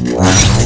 Wow.